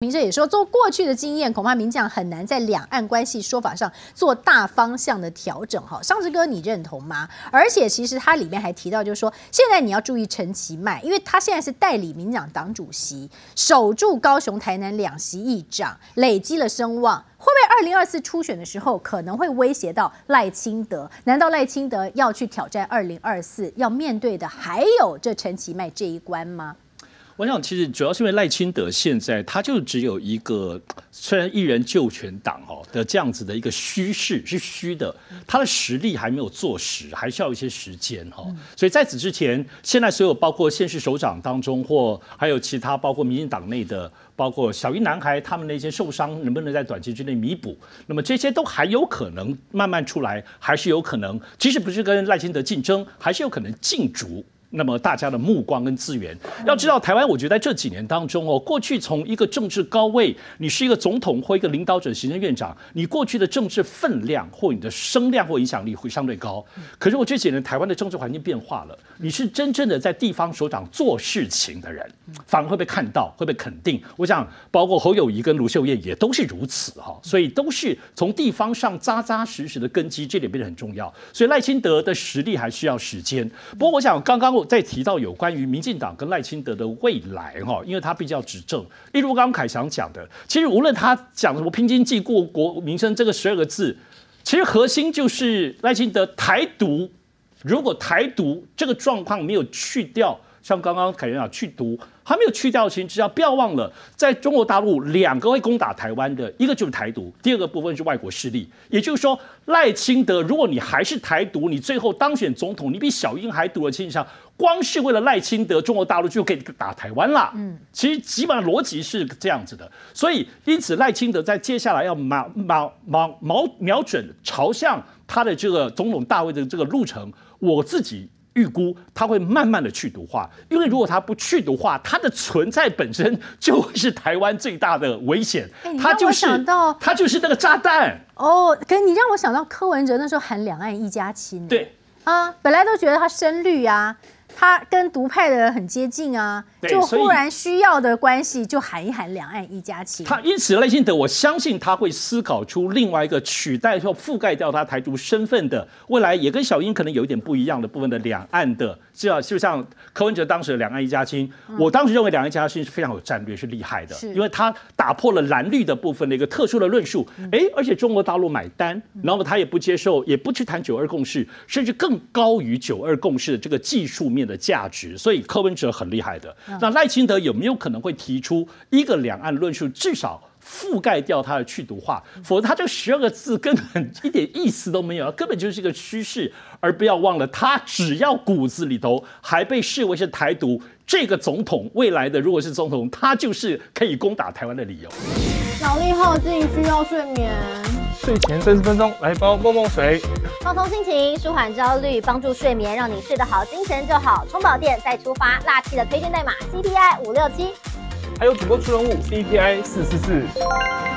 民生也说，做过去的经验，恐怕民将很难在两岸关系说法上做大方向的调整。哈，上次哥，你认同吗？而且其实他里面还提到，就是说，现在你要注意陈其迈，因为他现在是代理民党党主席，守住高雄、台南两席议长，累积了声望，会不会二零二四初选的时候可能会威胁到赖清德？难道赖清德要去挑战二零二四，要面对的还有这陈其迈这一关吗？我想，其实主要是因为赖清德现在他就只有一个，虽然一人救全党哦的这样子的一个虚势是虚的，他的实力还没有坐实，还需要一些时间哈。所以在此之前，现在所有包括县市首长当中，或还有其他包括民进党内的，包括小英男孩他们那些受伤，能不能在短期之内弥补？那么这些都还有可能慢慢出来，还是有可能，即使不是跟赖清德竞争，还是有可能竞逐。那么大家的目光跟资源，要知道台湾，我觉得在这几年当中哦，过去从一个政治高位，你是一个总统或一个领导者、行政院长，你过去的政治分量或你的声量或影响力会相对高。可是我这几年台湾的政治环境变化了，你是真正的在地方首长做事情的人，反而会被看到，会被肯定。我想，包括侯友谊跟卢秀燕也都是如此哈，所以都是从地方上扎扎实实的根基，这点变得很重要。所以赖清德的实力还需要时间。不过我想刚刚。再提到有关于民进党跟赖清德的未来哈，因为他比较执政。例如刚刚凯翔讲的，其实无论他讲什么拼经济、过国民生这个十二个字，其实核心就是赖清德台独。如果台独这个状况没有去掉，像刚刚凯翔讲去独。还没有去掉的情况不要忘了，在中国大陆两个会攻打台湾的，一个就是台独，第二个部分是外国势力。也就是说，赖清德，如果你还是台独，你最后当选总统，你比小英还独的情况下，光是为了赖清德，中国大陆就可以打台湾啦。嗯，其实基本上逻辑是这样子的。所以，因此赖清德在接下来要瞄瞄瞄瞄瞄准朝向他的这个总统大位的这个路程，我自己。预估它会慢慢的去毒化，因为如果它不去毒化，它的存在本身就会是台湾最大的危险。它就是它就是那个炸弹哦。可你让我想到柯文哲那时候喊两岸一家亲。对啊，本来都觉得他深绿啊。他跟独派的人很接近啊，就忽然需要的关系就喊一喊两岸一家亲。他因此赖清德，我相信他会思考出另外一个取代或覆盖掉他台独身份的未来，也跟小英可能有一点不一样的部分的两岸的。这样就像柯文哲当时的两岸一家亲，我当时认为两岸一家亲是非常有战略，是厉害的，因为他打破了蓝绿的部分的一个特殊的论述。哎，而且中国大陆买单，然后他也不接受，也不去谈九二共识，甚至更高于九二共识的这个技术面的价值。所以柯文哲很厉害的。那赖清德有没有可能会提出一个两岸论述？至少。覆盖掉它的去毒化，否则它这十二个字根本一点意思都没有，根本就是一个趋势。而不要忘了，它只要骨子里头还被视为是台独，这个总统未来的如果是总统，他就是可以攻打台湾的理由。脑力耗尽，需要睡眠，睡前三十分钟来包梦梦水，放松心情，舒缓焦虑，帮助睡眠，让你睡得好，精神就好。充饱电再出发，辣气的推荐代码 C P I 五六七。还有主播出人物 C P I 四四四。